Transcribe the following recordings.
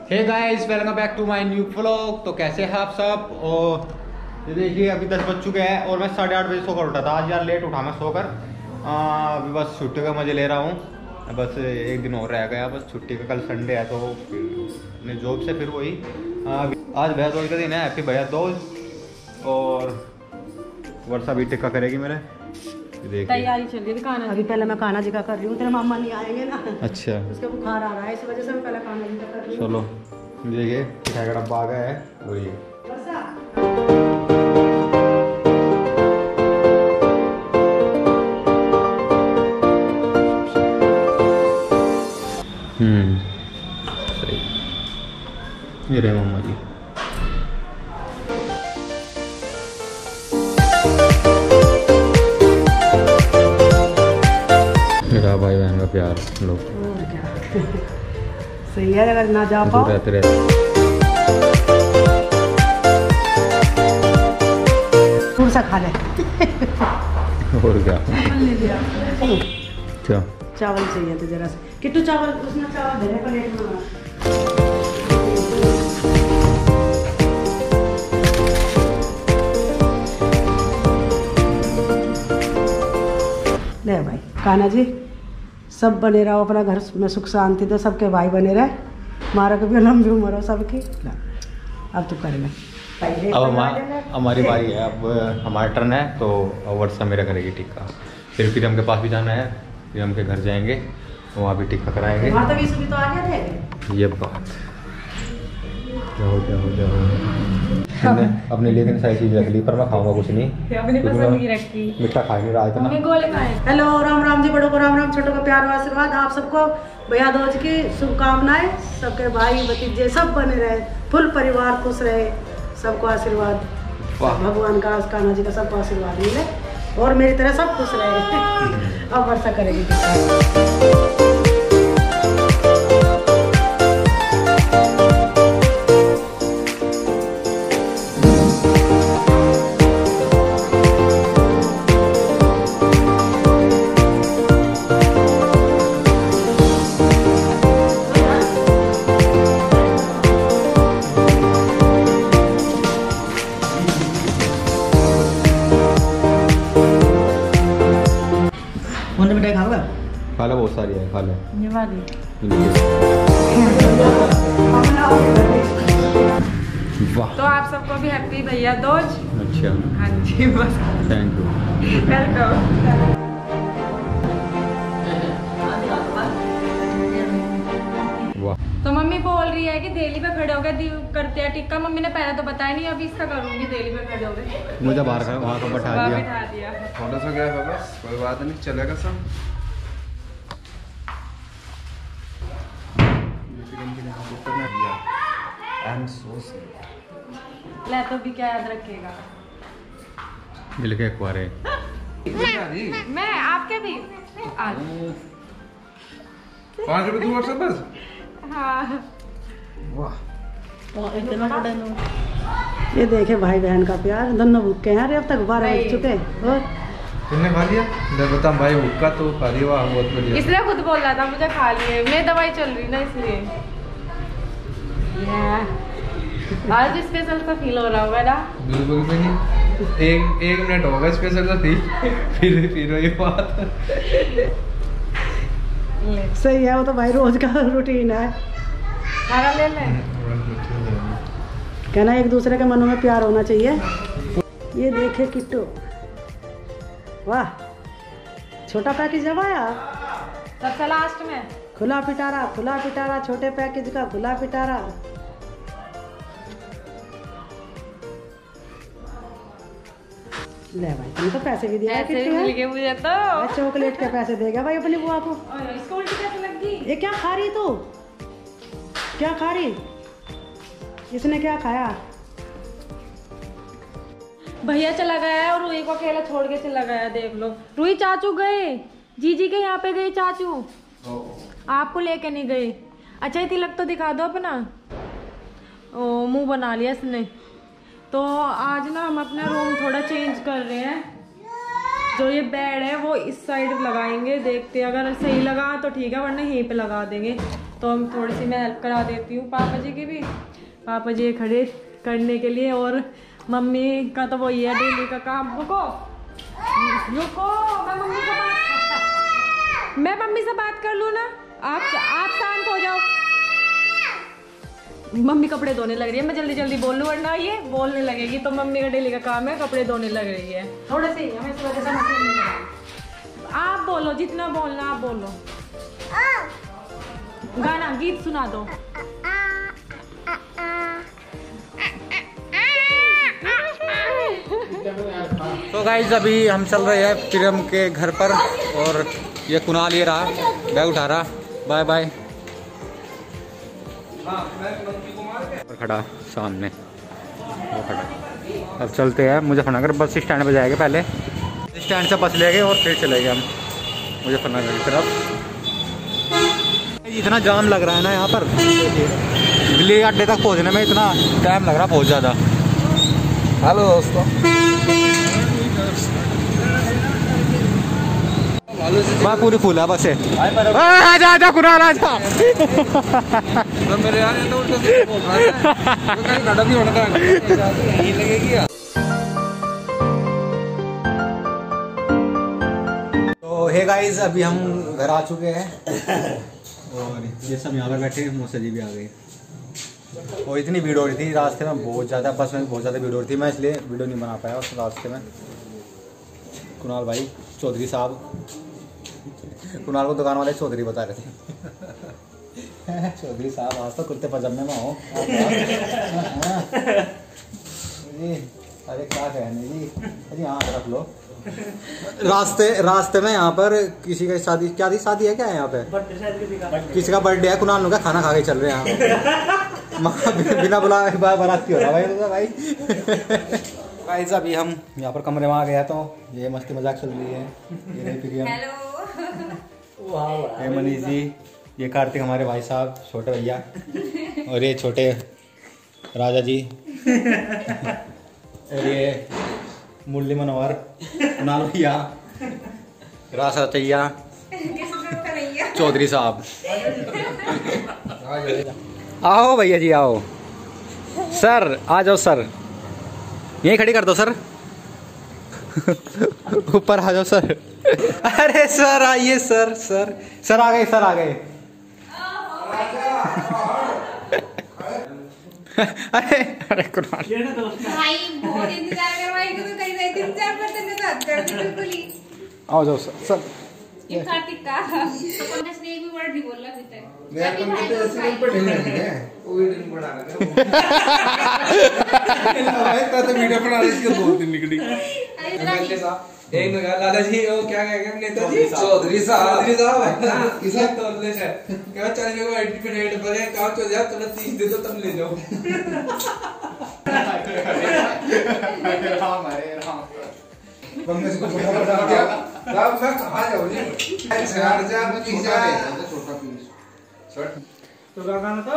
Hey guys welcome back to my new vlog तो कैसे हैं आप सब? और देखिए, अभी दस बज चुके हैं और मैं साढ़े आठ बजे सोकर उठा था। आज यार लेट उठा मैं सोकर। अभी बस छुट्टी का मज़े ले रहा हूँ। बस एक दिन और रह गया, बस छुट्टी का। कल संडे है तो अपने जॉब से फिर वही। आज भैया दोज का दिन है हैप्पी भैया दोज और वर्षा भी टिक्का करेगी मेरे। तैयारी चल रही है खाना अभी पहले मैं कान्हा जी का कर रही हूँ तेरे मामा नहीं आएँगे ना। अच्छा। उसका बुखार आ रहा है इस वजह से मैं पहले कान्हा जी का कर रही हूँ। चलो देखिए मिठाई का डब्बा आ गया है और ये। हम्म सही। ये रहे मम्मा जी। मेरा भाई बहन का प्यार लोग। और क्या। सही है अगर ना जा पाओ। रहते रहते दूर खा ले। और क्या। क्या चावल चाहिए तो जरा से। किट्टू चावल उसमें चावल धरे प्लेट में ले भाई कान्हा जी। सब बने रहो अपना घर में सुख शांति दो सबके भाई बने रहे। मारा कभी लंबी उम्र हो सबकी। अब तो कर ले। अब हमार, बारी है। अब हमारा टर्न है तो वर्षा मेरा करेगी टिक्का फिर फिर हम के पास भी जाना है। फिर हम के घर जाएँगे वहाँ भी टिक्का कराएँगे। तो बीस तो आ गया थे। ये बात। जाओ जाओ जाओ मैंने अपने लिए सारी चीज़ रख ली पर मैं खाऊँगा कुछ नहीं। अपनी पसंद की रखी। मीठा खा नहीं रहा इतना। गोले खाए। हेलो राम राम जी बड़ों को राम राम छोटों को प्यार और आशीर्वाद। आप सबको भैया दोज की शुभकामनाएँ सबके भाई भतीजे सब बने रहे फुल परिवार खुश रहे सबको आशीर्वाद। भगवान का कान्हा जी का सबको आशीर्वाद मिले और मेरी तरह सब खुश रहे। अब वर्षा करेगी। वाह। तो आप सबको भी हैप्पी भैया दोज। अच्छा। हाँ जी बस। थैंक यू वेलकम तो मम्मी बोल रही है कि दिल्ली पे खड़े हो गए करते हैं टिक्का। मम्मी ने पहले तो बताया नहीं अभी इसका करूँगी दिल्ली पे खड़े हो गए मुझे बाहर का वहाँ का बैठा दिया। बिठा दिया। थोड़ा सा गया बस कोई बात नहीं चलेगा सब। ले तो भी क्या याद रखेगा दिल के अखबारे मैं आपके भी। आज। पाँच रुपए दूर से बस? हाँ। वाह। ये देखे भाई बहन का प्यार दोनों भूखे हैं अरे अब तक बारह बज चुके और? तुमने खा लिया? मैं बता भाई हुक्का तो खा लिया वाह बहुत बढ़िया। इसलिए खुद बोल रहा था मुझे खा लिए। मैं दवाई चल रही ना इसलिए। आज स्पेशल सा फील हो रहा होगा ना? बिल्कुल भी नहीं। एक एक मिनट होगा स्पेशल तो थी फिर फिर वही बात। सही है वो तो भाई रोज का रूटीन है। खाना ले ले। कहना एक दूसरे के मनों में प्यार होना चाहिए। ये देखे किट्टू वाह छोटा पैकेज जब आया सबसे लास्ट में। खुला पिटारा खुला पिटारा छोटे पैकेज का खुला पिटारा। ले भाई तुमने तो पैसे भी दिया गए मुझे तो। चॉकलेट के पैसे देगा भाई अपनी बुआ को। इसको उल्टी कैसे लग गई। ये क्या खा रही तू? क्या खा रही? इसने क्या खाया? भैया चला गया है और रूही को अकेला छोड़ के चला गया देख लो। रूही चाचू गए? जीजी के यहाँ पे गए चाचू? आपको लेके नहीं गए अच्छा तिलक तो दिखा दो अपना। ओ मुँह बना लिया इसने। तो आज ना हम अपना रूम थोड़ा चेंज कर रहे हैं। जो ये बेड है वो इस साइड लगाएँगे देखते हैं। अगर सही लगा तो ठीक है वरना यहीं पे लगा देंगे। तो हम थोड़ी सी मैं हेल्प करा देती हूँ पापा जी की भी। पापा जी खड़े करने के लिए और मम्मी का तो वही है डेली का काम। रुको। रुको मैं मम्मी से बात मैं मम्मी से बात कर लूँ ना? आप आप शांत हो जाओ। मम्मी कपड़े धोने लग रही है। मैं जल्दी जल्दी बोल लूँ वरना ये बोलने लगेगी। तो मम्मी का डेली का काम है कपड़े धोने लग रही है। थोड़े से ही हमें इस वजह से मशीन नहीं लगाई। आप बोलो जितना बोलना आप बोलो। गाना गीत सुना दो। तो गाइज़ अभी हम चल रहे हैं प्रियम के घर पर और ये कुणाल ये रहा, बैग उठा रहा। बाय बाय खड़ा सामने। वो खड़ा। अब चलते हैं मुजफ्फरनगर, बस स्टैंड पे जाएँगे पहले। स्टैंड से बस लेंगे और फिर चलेंगे हम मुजफ्फरनगर की तरफ़। इतना जाम लग रहा है ना यहाँ पर। दिल्ली अड्डे तक पहुँचने में इतना टाइम लग रहा बहुत ज़्यादा। हेलो दोस्तों। बा पूरी फूल है। बस से आजा आजा कुणाल आजा। तो मेरे यार ये तो उल्टा सीधा बोल रहा है तो गड़ा भी होना था नहीं लगेगी यार तो हे गाइस अभी हम घर आ चुके हैं। और ये सब यहाँ पर बैठे मौसा जी भी आ गए। और इतनी भीड़ हो रही थी रास्ते में बहुत ज़्यादा बस में बहुत ज़्यादा भीड़ हो रही थी। मैं इसलिए वीडियो नहीं बना पाया उस रास्ते में। कुणाल भाई चौधरी साहब कुणाल को दुकान वाले चौधरी बता रहे थे। चौधरी साहब आज तो कुत्ते पजामे में हो। जी अरे क्या कहने जी। अरे यहाँ रख लो। रास्ते रास्ते में यहाँ पर किसी का शादी क्या थी शादी है क्या है यहाँ पे? किसी का। बर्थडे। है कुणाल का खाना खा के चल रहे हैं यहाँ बिना- बिना बुलाए बा- बाराती हो रहा भाई तो भाई। गाइस अभी हम यहाँ पर कमरे में आ गया तो ये मस्ती मज़ाक चल रही है। ये रही प्रियम। ये मनीष जी, ये कार्तिक हमारे भाई साहब, छोटे भैया और ये छोटे राजा जी। और ये मुरली मनोहर, कुणाल भैया, रासा चैया चौधरी साहब। आओ भैया जी, आओ। सर, आ जाओ, सर। यहीं खड़ी कर दो, सर। ऊपर आ जाओ, सर। अरे सर आइए सर सर। सर आ गए सर आ गए। अरे अरे कुणाल भाई तो ही आओ जाओ सर सर। ये कार्तिक का पंकज ने एक भी वर्ड नहीं बोला अभी है वीडियो बना रहा तो वीडियो बना रहे इसके दो दिन निकली अरे। एक कहा लाला जी वो क्या कहेगा नेताजी चौधरी साहब चौधरी साहब किसे तोड़ने से क्या चल मेरे को नेट पर है काम चल जाए तुम तीस दे दो तुम ले जाओ बंगले से कुछ बड़ा बता दिया साहब मैं कहाँ जाऊँ जी चार हज़ार तीस हज़ार छोटा पीस तो क्या गाना था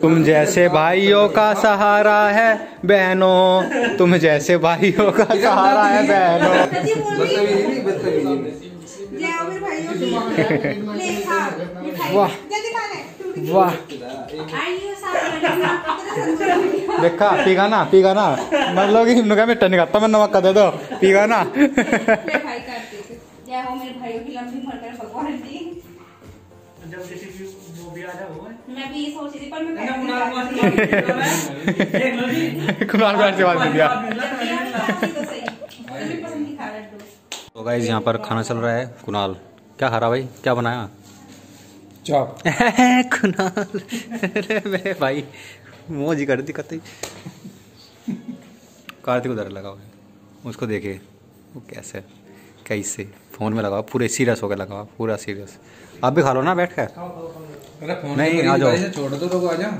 तुम जैसे भाइयों का सहारा है बहनों। तुम जैसे भाइयों का सहारा है बहनों। खा मिठाई। वाह। वाह। आइए साथ में देखा पीगा ना पीगा ना मतलब कि कहा मिट्टा नहीं खाता मैं नमक का दे दो। पीगा ना जय हो मेरे भाइयों की लंबी भगवान जी मैं भी ये सोच रही थी पर मैं कुणाल को ऐसे बात दिया तो लड्डू। तो गाइस यहाँ पर खाना चल रहा है। कुणाल क्या खा रहा भाई? क्या बनाया? चॉप। कुणाल अरे मेरे भाई मोजी कर दी कतई कार्तिक उधर लगा हुआ है उसको देखे वो कैसे कैसे? फ़ोन में लगा पूरे सीरियस होकर लगा हुआ, पूरा सीरियस आप भी खा लो ना बैठ कर। नहीं, आ जाओ। छोड़ दो लोग आ जाओ।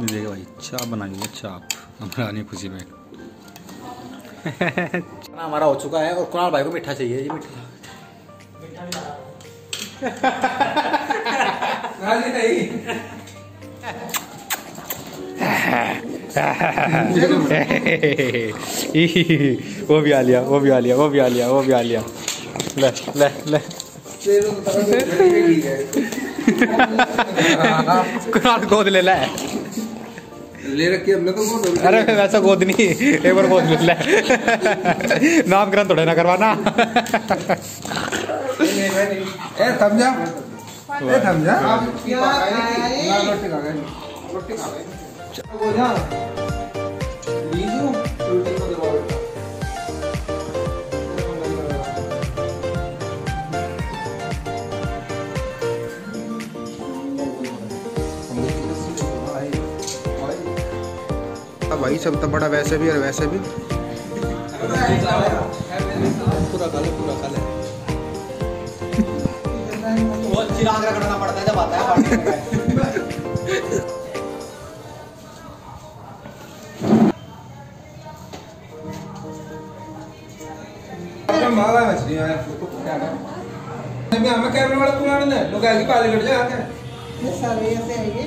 देखिए भाई चाप बनानी है चाप। हमारा खुशी में। खाना हमारा हो चुका है और कुणाल भाई को मीठा चाहिए ये मीठा। नहीं नहीं वो भी आ लिया वो भी आ लिया वो भी आ लिया वो भी आ लिया। ले ले ले। तो है कुणाल गोद ले ले। ले रखी हमने तो डोरी अरे वैसा गोद नहीं एक बार गोद ले ले। नामकरण थोड़े ना करवाना। ए जा। ए थम जा। ना रोटी खा गए रोटी खा गए अब भाई सब तो बड़ा वैसे भी और वैसे भी। पूरा खा ले पूरा खा ले। वो चिराग रखना पड़ता है जब आता है। माला मछली है मैं हमें कैमरे वाला पुराना ने लोग आगे पाले कट जाते हैं ये सारे ऐसे है ये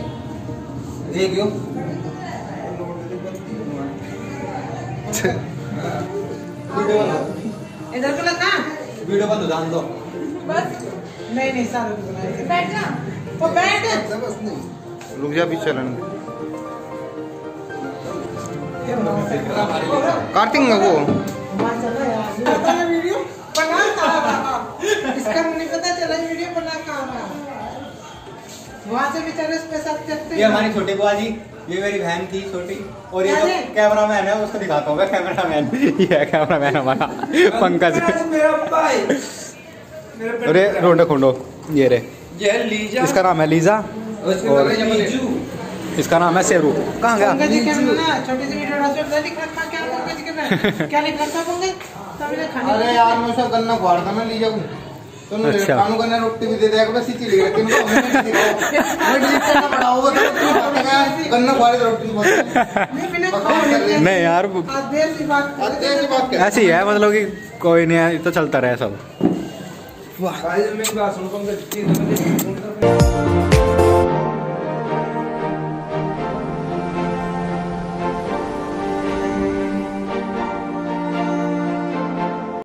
देख लो इधर को लगा वीडियो बंद जान दो बस नहीं नहीं सारे को बनाए बैठ जा वो बैठ बस नहीं रुक जा भी चलन कार्तिक में वो बना कहाँ रहा इसका मुझे पता चला वीडियो बना कहाँ रहा। वहाँ से भी टेरेस पे चलते ये हमारी छोटी बुआ जी ये मेरी बहन थी छोटी। और ये तो कैमरा मैन है उसको दिखाता हूँ कैमरा मैन ये है कैमरा मैन हमारा पंकज। मेरा भाई। मेरे अरे रोंडो खोंडो ये रे। ये लीजा। इसका नाम है लीजा। और लीजू। इसका नाम है सेरू। कहाँ गया? अरे यार मैं सब गन्ना खुआ था मैं लीजा तो अच्छा। रोटी भी दे दिया बस इसी लिए लेकिन तो तू बताएगा गन्ना खुआ तो रोटी नहीं यार हैं ऐसी है मतलब कि कोई नहीं तो चलता रहे सब। भाई